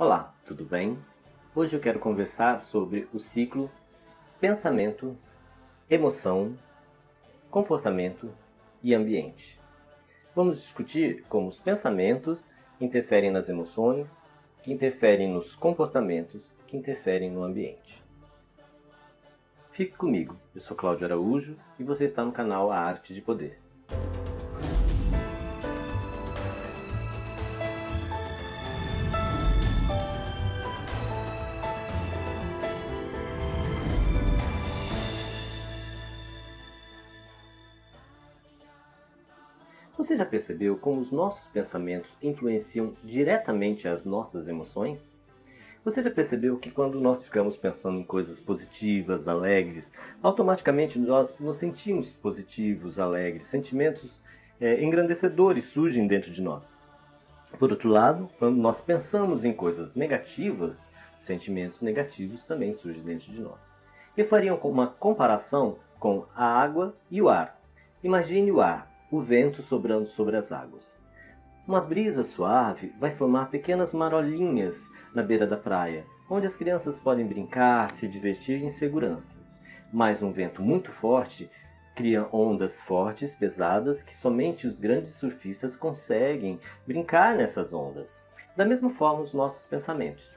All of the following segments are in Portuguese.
Olá, tudo bem? Hoje eu quero conversar sobre o ciclo pensamento, emoção, comportamento e ambiente. Vamos discutir como os pensamentos interferem nas emoções, que interferem nos comportamentos, que interferem no ambiente. Fique comigo, eu sou Cláudio Araújo e você está no canal A Arte de Poder. Você já percebeu como os nossos pensamentos influenciam diretamente as nossas emoções? Você já percebeu que quando nós ficamos pensando em coisas positivas, alegres, automaticamente nós nos sentimos positivos, alegres, sentimentos é, engrandecedores surgem dentro de nós. Por outro lado, quando nós pensamos em coisas negativas, sentimentos negativos também surgem dentro de nós. Eu faria uma comparação com a água e o ar. Imagine o ar o vento sobrando sobre as águas. Uma brisa suave vai formar pequenas marolinhas na beira da praia, onde as crianças podem brincar, se divertir em segurança. Mas um vento muito forte cria ondas fortes, pesadas, que somente os grandes surfistas conseguem brincar nessas ondas. Da mesma forma, os nossos pensamentos.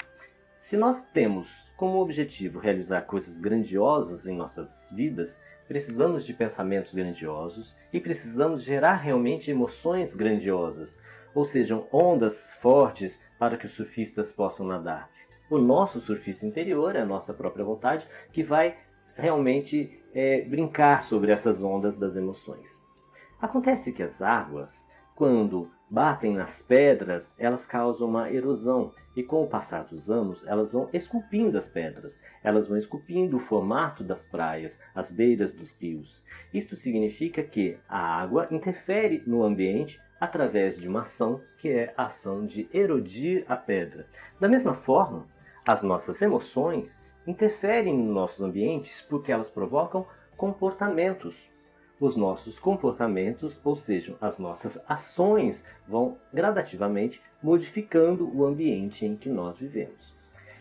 Se nós temos como objetivo realizar coisas grandiosas em nossas vidas, precisamos de pensamentos grandiosos e precisamos gerar realmente emoções grandiosas, ou sejam, ondas fortes para que os surfistas possam nadar. O nosso surfista interior a nossa própria vontade que vai realmente é, brincar sobre essas ondas das emoções. Acontece que as águas, quando batem nas pedras, elas causam uma erosão e com o passar dos anos, elas vão esculpindo as pedras, elas vão esculpindo o formato das praias, as beiras dos rios. Isto significa que a água interfere no ambiente através de uma ação que é a ação de erodir a pedra. Da mesma forma, as nossas emoções interferem nos nossos ambientes porque elas provocam comportamentos os nossos comportamentos, ou seja, as nossas ações, vão gradativamente modificando o ambiente em que nós vivemos.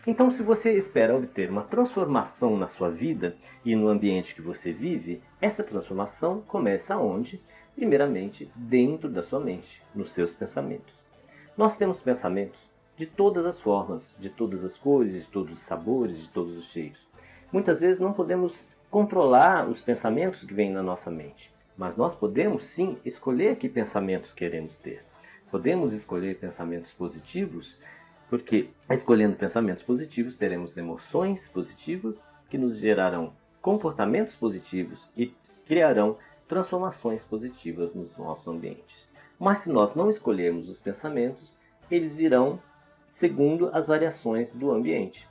Então, se você espera obter uma transformação na sua vida e no ambiente que você vive, essa transformação começa onde? Primeiramente, dentro da sua mente, nos seus pensamentos. Nós temos pensamentos de todas as formas, de todas as cores, de todos os sabores, de todos os cheiros. Muitas vezes não podemos controlar os pensamentos que vêm na nossa mente. Mas nós podemos sim escolher que pensamentos queremos ter. Podemos escolher pensamentos positivos, porque escolhendo pensamentos positivos teremos emoções positivas que nos gerarão comportamentos positivos e criarão transformações positivas nos nossos ambientes. Mas se nós não escolhermos os pensamentos, eles virão segundo as variações do ambiente.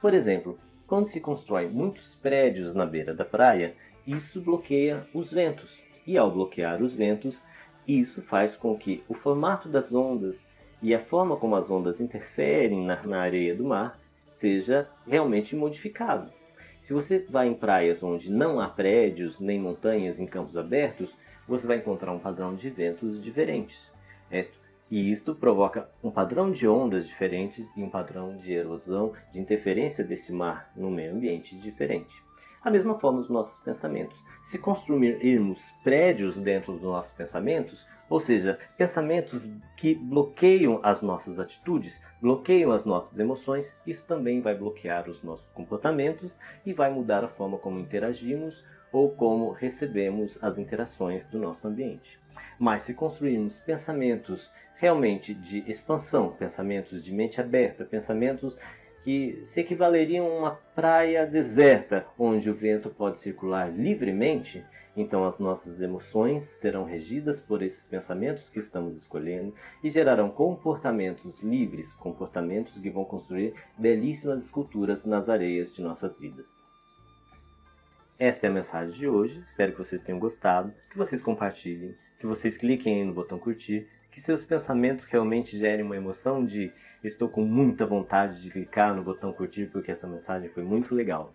Por exemplo, quando se constrói muitos prédios na beira da praia, isso bloqueia os ventos. E ao bloquear os ventos, isso faz com que o formato das ondas e a forma como as ondas interferem na, na areia do mar seja realmente modificado. Se você vai em praias onde não há prédios nem montanhas em campos abertos, você vai encontrar um padrão de ventos diferentes. É, e isto provoca um padrão de ondas diferentes e um padrão de erosão, de interferência desse mar no meio ambiente diferente. A mesma forma os nossos pensamentos. Se construirmos prédios dentro dos nossos pensamentos, ou seja, pensamentos que bloqueiam as nossas atitudes, bloqueiam as nossas emoções, isso também vai bloquear os nossos comportamentos e vai mudar a forma como interagimos ou como recebemos as interações do nosso ambiente. Mas se construirmos pensamentos realmente de expansão, pensamentos de mente aberta, pensamentos que se equivaleriam a uma praia deserta, onde o vento pode circular livremente, então as nossas emoções serão regidas por esses pensamentos que estamos escolhendo e gerarão comportamentos livres, comportamentos que vão construir belíssimas esculturas nas areias de nossas vidas. Esta é a mensagem de hoje. Espero que vocês tenham gostado, que vocês compartilhem, que vocês cliquem aí no botão curtir, que seus pensamentos realmente gerem uma emoção de estou com muita vontade de clicar no botão curtir porque essa mensagem foi muito legal.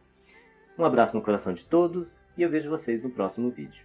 Um abraço no coração de todos e eu vejo vocês no próximo vídeo.